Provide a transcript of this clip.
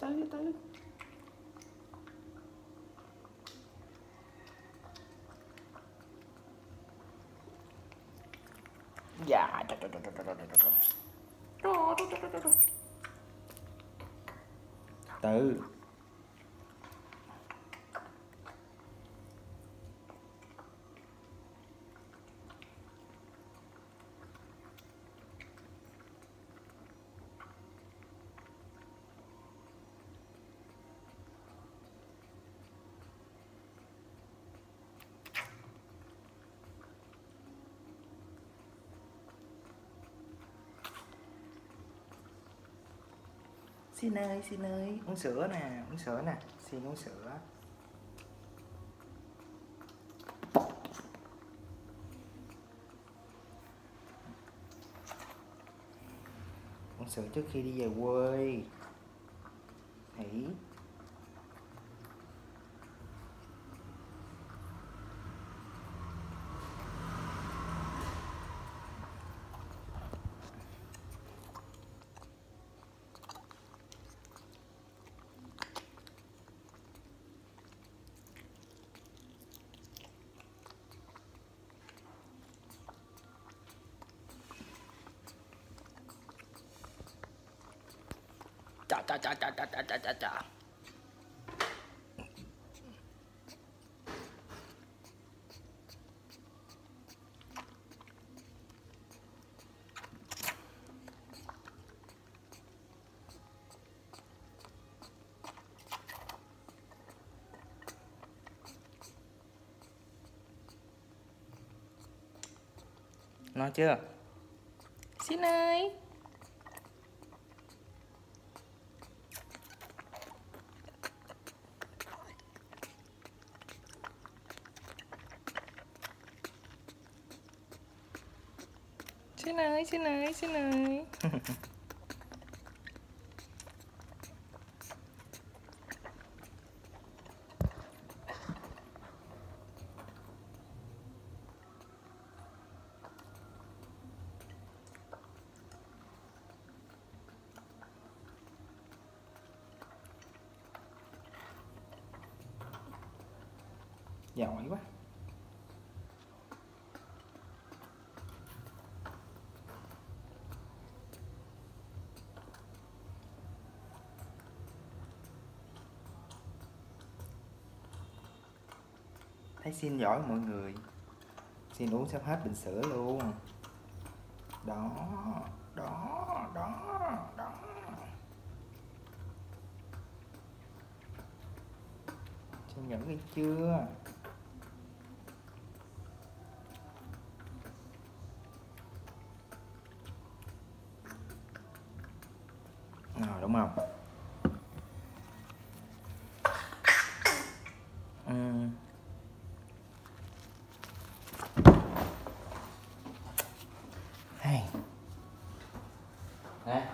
tới đi tới. Dạ từ. Xin ơi xin ơi. Uống sữa nè, uống sữa nè. Xin uống sữa. Uống sữa trước khi đi về quê. Hỉ Da, da, da, da, da, da, da, da. Ngon chưa? Xin ơi! Xin ơi xin ơi xin ơi giỏi quá. Thấy xin giỏi mọi người. Xin uống sắp hết bình sữa luôn. Đó đó đó đó. Xin nhận cái chưa? Rồi đúng không? 来